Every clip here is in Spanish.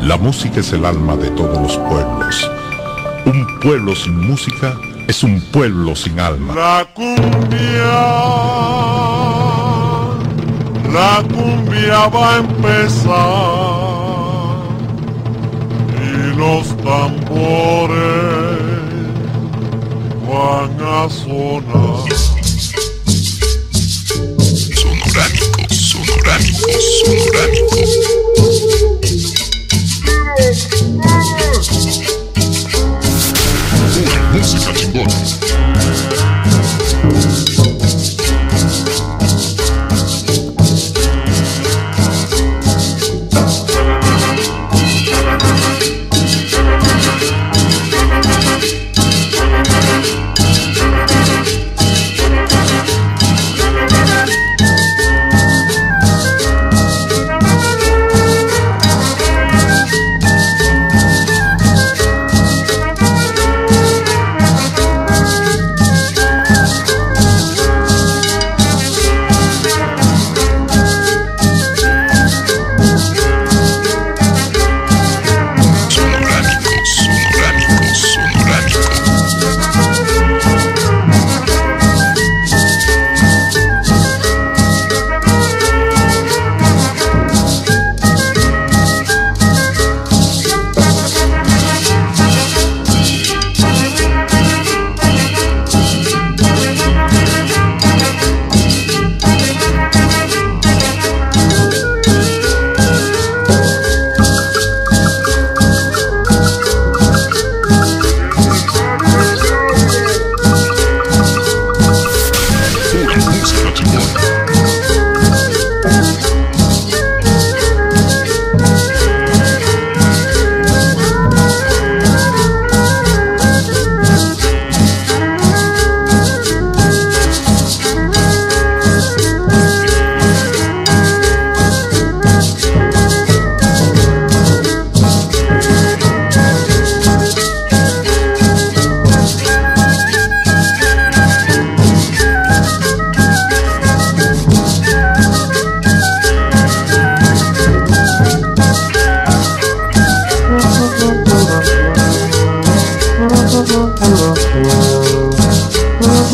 La música es el alma de todos los pueblos. Un pueblo sin música es un pueblo sin alma. La cumbia, la cumbia va a empezar y los tambores van a sonar. Sonorámico, sonorámico, sonorámico. Música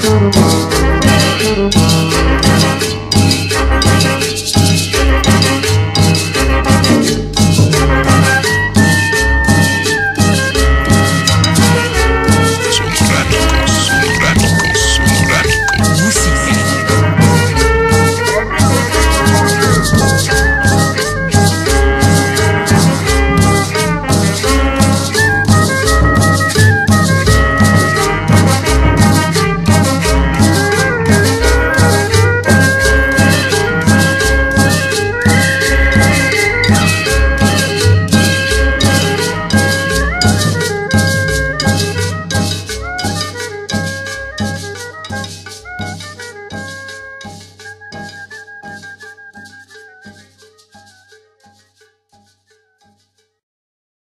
Thank you.